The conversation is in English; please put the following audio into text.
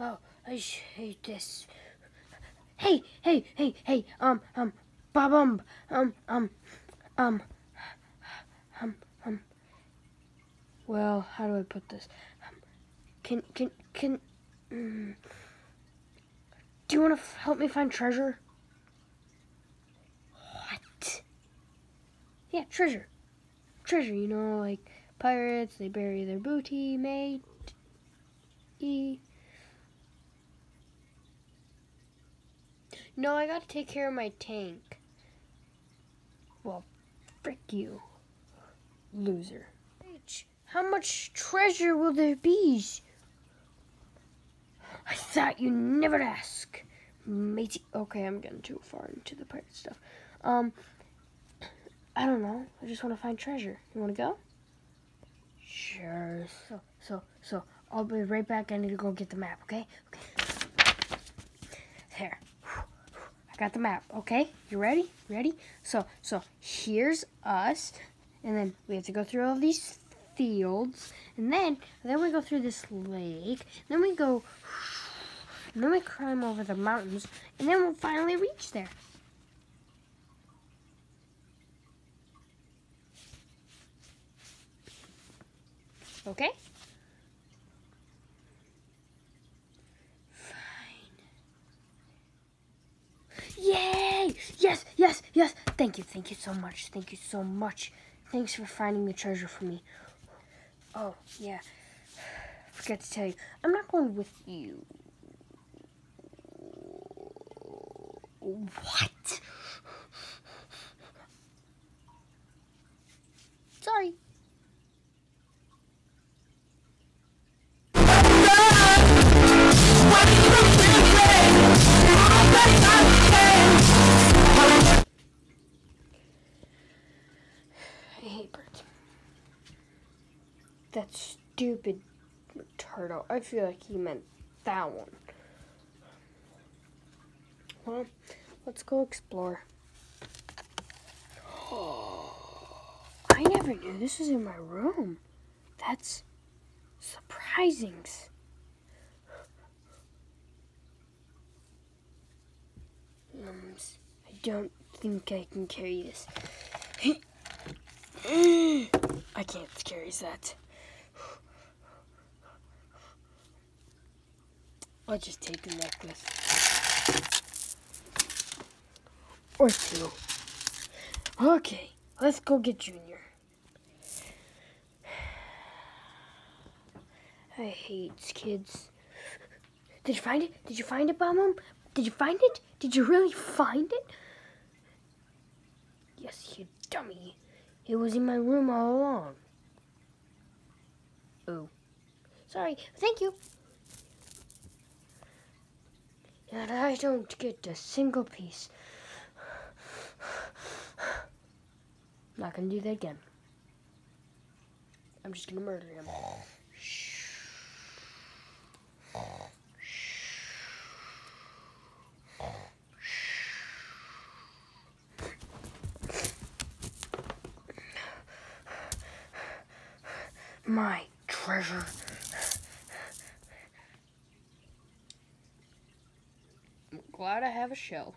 Oh, I hate this. Hey, hey, hey, hey, um, um, babum, um, um, um, um, um. Well, how do I put this? Um, can, can, can, mm, do you want to help me find treasure? What? Yeah, treasure. Treasure, you know, like pirates, they bury their booty, mate. No, I gotta take care of my tank. Well, frick you, loser. How much treasure will there be? I thought you never ask, matey. Okay, I'm getting too far into the pirate stuff. Um, I don't know. I just want to find treasure. You want to go? Sure. So, so, so, I'll be right back. I need to go get the map, okay? Okay. There. Got the map, okay? You ready? Ready? So, so, here's us. And then we have to go through all these fields. And then, then we go through this lake. Then we go, and then we climb over the mountains. And then we'll finally reach there. Okay? Yes, yes, yes. Thank you, thank you so much. Thank you so much. Thanks for finding the treasure for me. Oh, yeah. Forgot to tell you, I'm not going with you. What? That stupid turtle. I feel like he meant that one. Well, let's go explore. I never knew this was in my room. That's surprising. Ums, I don't think I can carry this. I can't carry that. I'll just take the necklace. Or two. Okay, let's go get Junior. I hate kids. Did you find it? Did you find it, Mom? Did you find it? Did you really find it? Yes, you dummy. It was in my room all along. Oh. Sorry. Thank you. And I don't get a single piece. Not gonna do that again. I'm just gonna murder him. My treasure. Glad I have a shell.